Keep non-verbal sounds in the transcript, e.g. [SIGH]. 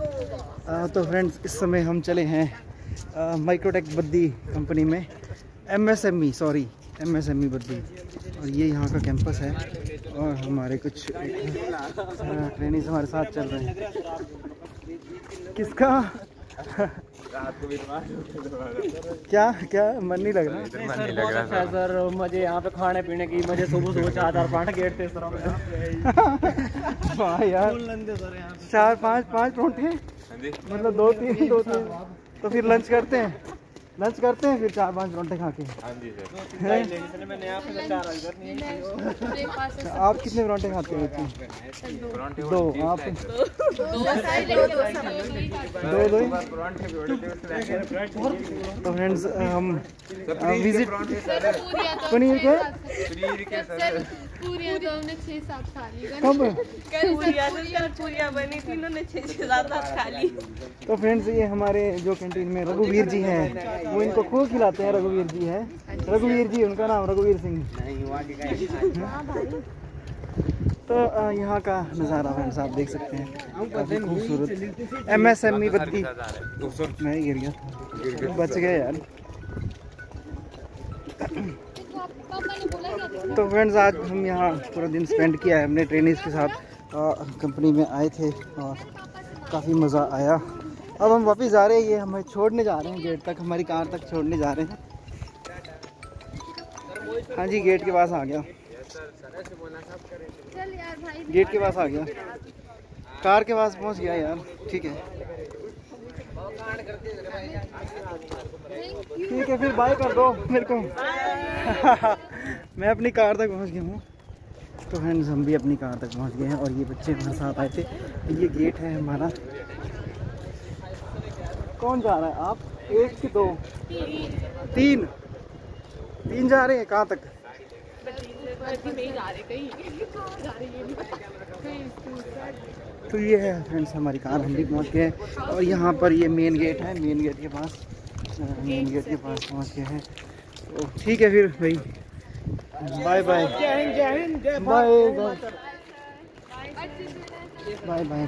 आ, तो फ्रेंड्स इस समय हम चले हैं माइक्रोटेक बद्दी कंपनी में। MSME sorry MSME Baddi. और ये यहाँ का कैंपस है और हमारे कुछ ट्रेनिंग हमारे साथ चल रहे हैं। किसका? क्या क्या मन नहीं लग रहा? अच्छा है सर। मुझे यहाँ पे खाने पीने की मुझे सुबह सुबह चार चार पाँच गेट थे सर वाह यार। चार पाँच पाँच परोंठे? मतलब दो तीन दो तीन। तो फिर लंच करते हैं? लंच करते हैं फिर चार पाँच परोंठे खा के आप कितने परोंठे खाते हो? दो। आप? दो दो तो फ्रेंड्स हम विज़िट पनीर के तो हमने छह सात खा ली। कब? कल पूरिया बनी थी छह सात सात खा ली। तो फ्रेंड्स ये हमारे जो कैंटीन में रघुवीर जी हैं। वो इनको खूब खिलाते हैं रघुवीर जी है। रघुवीर जी उनका नाम रघुवीर सिंह। [LAUGHS] तो यहाँ का नज़ारा फ्रेंड्स आप देख सकते हैं। काफ़ी खूबसूरत। एम एस एम ई बत्ती मैं गिर गया बच गए यार। तो फ्रेंड्स आज हम यहाँ पूरा दिन स्पेंड किया है। हमने ट्रेनिंग्स के साथ कंपनी में आए थे और काफ़ी मज़ा आया। अब हम वापस जा रहे हैं, ये हमें छोड़ने जा रहे हैं गेट तक, हमारी कार तक छोड़ने जा रहे हैं। हाँ जी गेट के पास आ गया। गेट के पास आ गया। कार के पास पहुँच गया यार, ठीक है। ठीक है, फिर बाय कर दो, मेरे को। [LAUGHS] मैं अपनी कार तक पहुँच गया हूँ। तो फ्रेंड्स हम भी अपनी कार तक पहुँच गए हैं और ये बच्चे हमारे साथ आए थे। ये गेट है हमारा। कौन जा रहा है? आप? एक कि दो? तीन। तीन जा रहे हैं? कहाँ तक? तो ये है फ्रेंड्स हमारी कार। हम भी पहुँच गए हैं। और यहाँ पर ये मेन गेट है। मेन गेट के पास। मेन गेट के पास पहुँच गए हैं। तो ठीक है फिर भाई। Bye bye bye bye bye bye